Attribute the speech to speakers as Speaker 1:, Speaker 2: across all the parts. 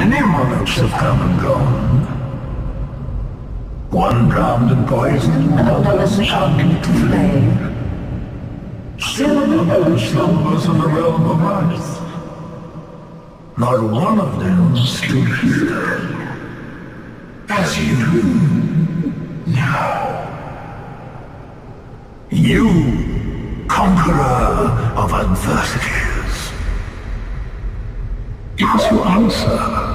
Speaker 1: Many monarchs have come and gone. One drowned in poison, others chucked to flame. Still another slumbers in the realm of ice. Not one of them stood here. As you do now. You, conqueror of adversities. Is your answer?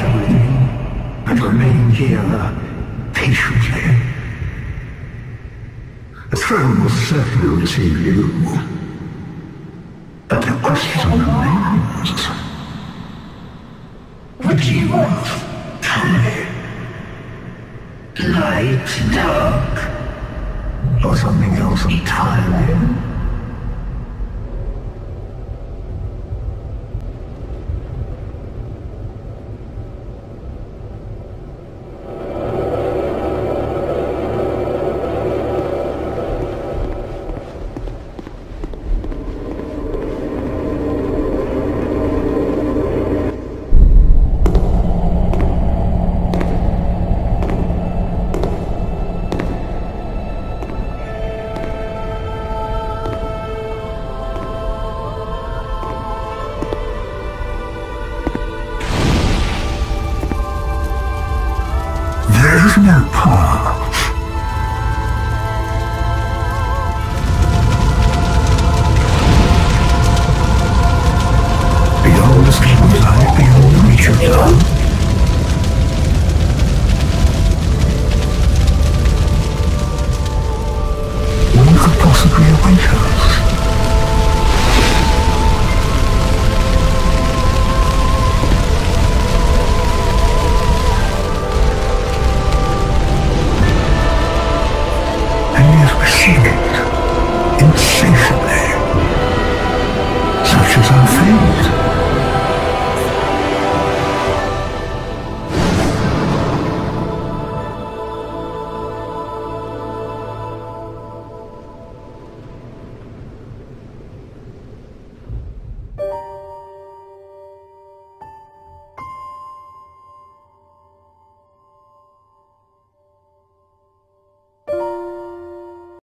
Speaker 1: everything and remain here uh, patiently. The throne will certainly receive you. But the question remains. What do you want? Tell me. Light, dark, or something else entirely?